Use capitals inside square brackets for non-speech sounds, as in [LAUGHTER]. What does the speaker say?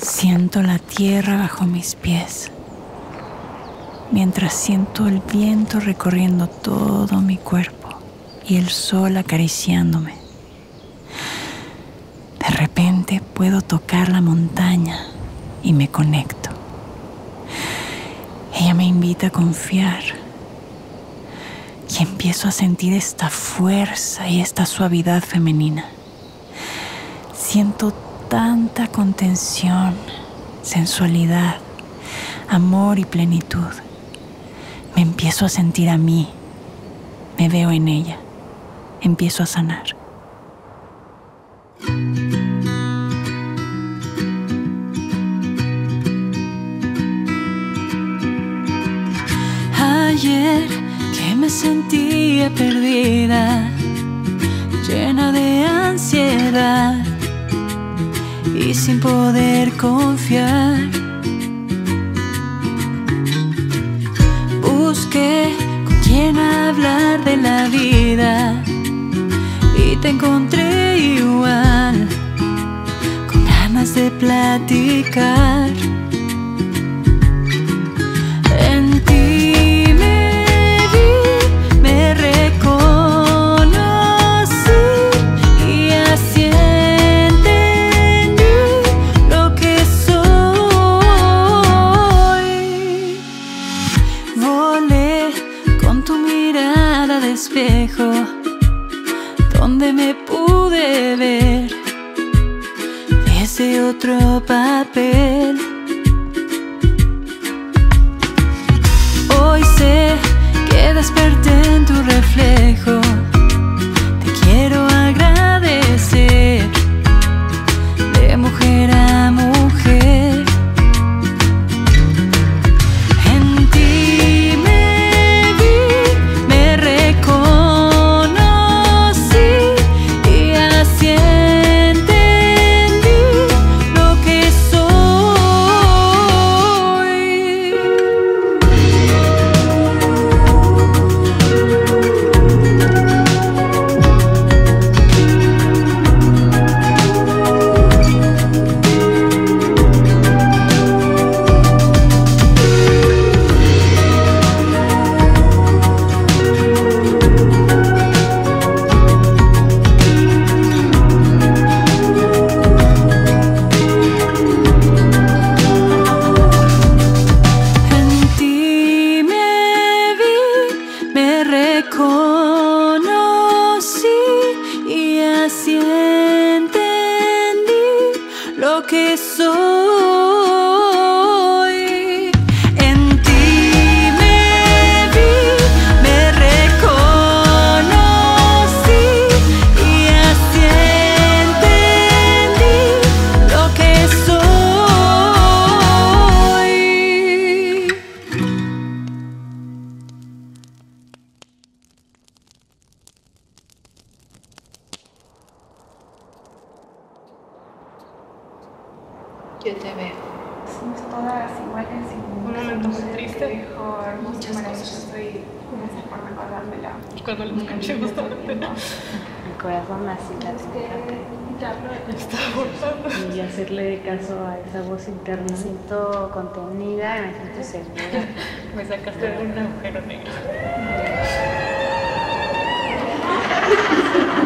Siento la tierra bajo mis pies, mientras siento el viento recorriendo todo mi cuerpo y el sol acariciándome. De repente puedo tocar la montaña y me conecto. Ella me invita a confiar y empiezo a sentir esta fuerza y esta suavidad femenina. Siento tanta contención, sensualidad, amor y plenitud. Me empiezo a sentir a mí, me veo en ella, empiezo a sanar. Ayer que me sentía perdida, sin poder confiar. Busqué con quién hablar de la vida y te encontré igual, con ganas de platicar. Donde me pude ver ese otro papel. Lo que soy. Yo te veo. Somos todas iguales y Un momento muy triste. Dijo Muchas maravilloso. cosas. Estoy gracias por recordármela. Cuando lo escuché justamente El corazón así la y hacerle caso a esa voz interna. Me siento contenida, me siento segura. [LAUGHS] Me sacaste de un agujero negro. [LAUGHS]